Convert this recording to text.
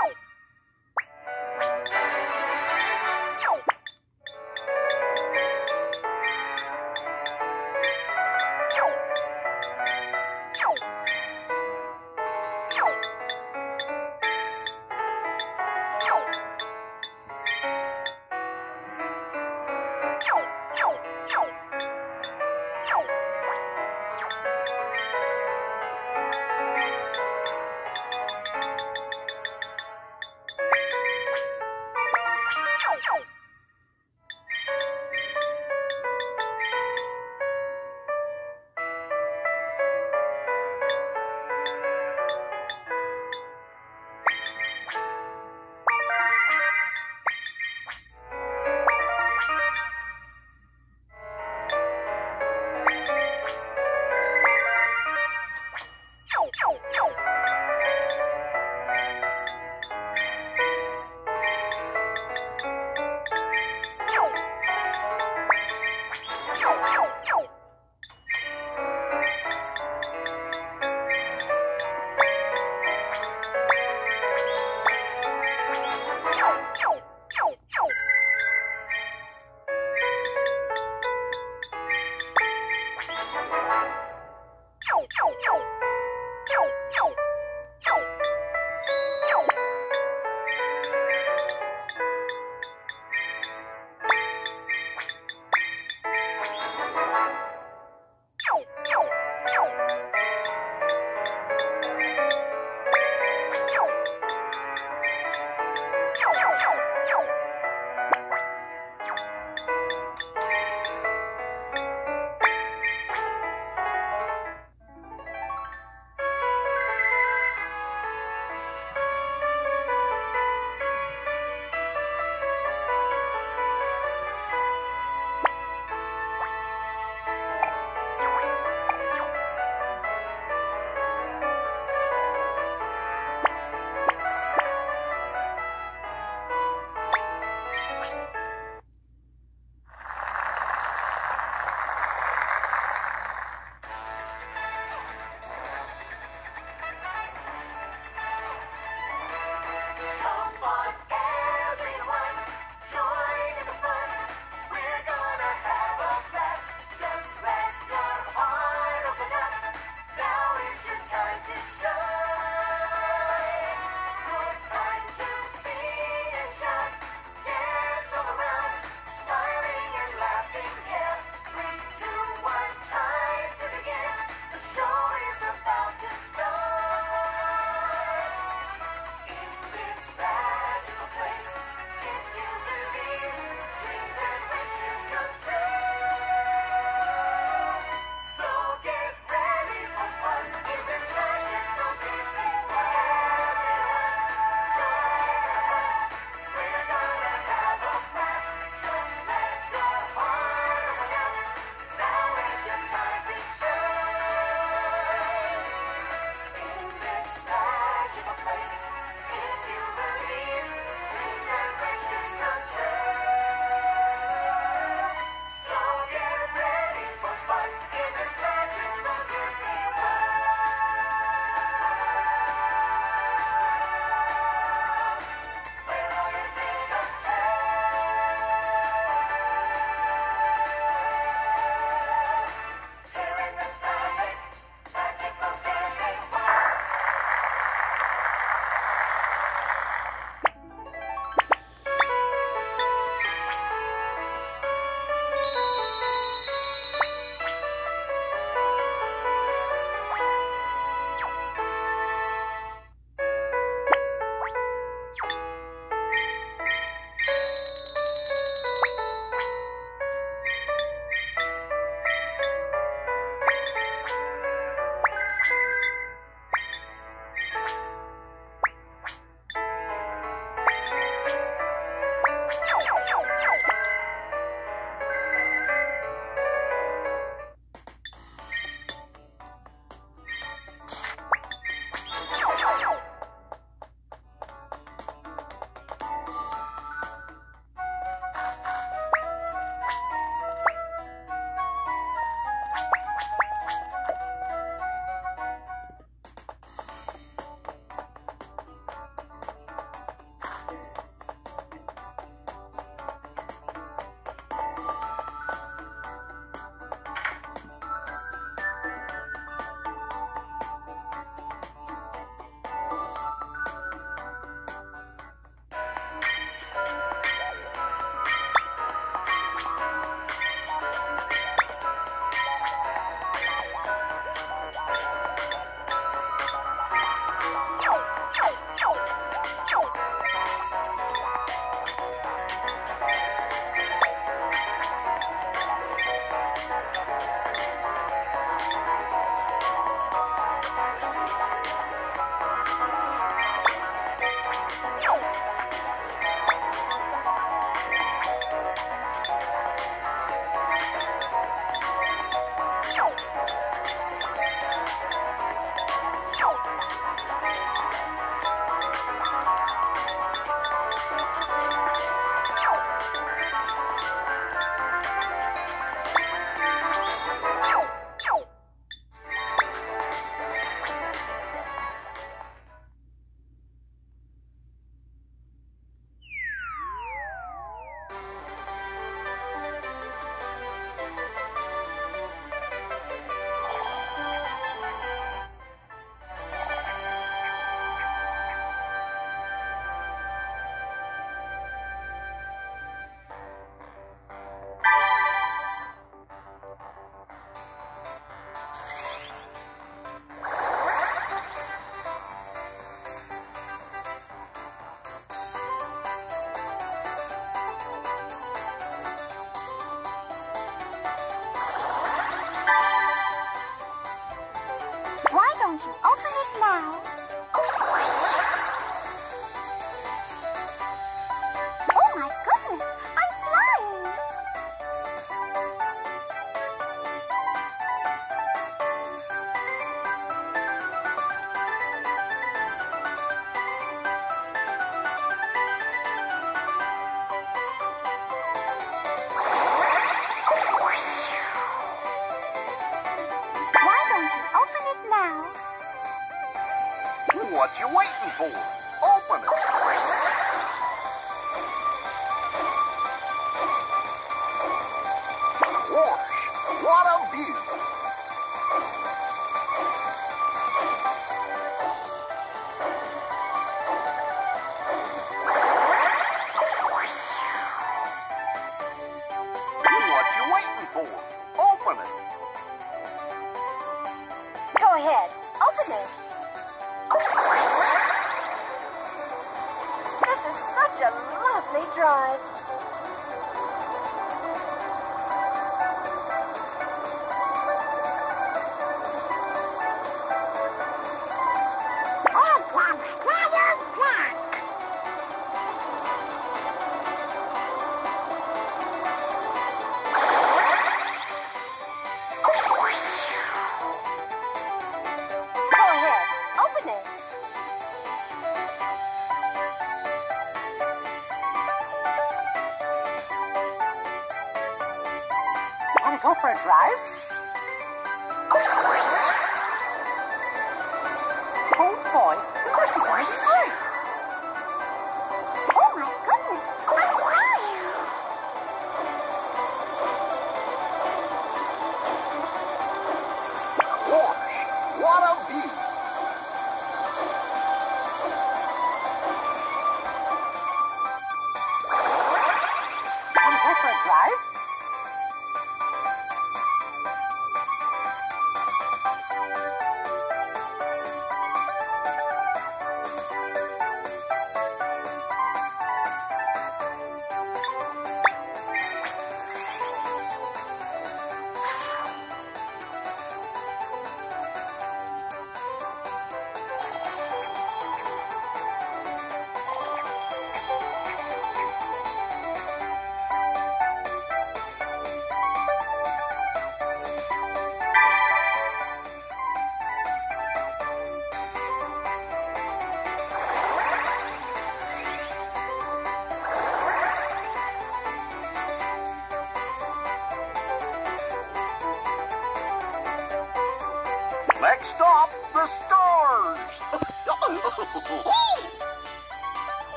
Ow!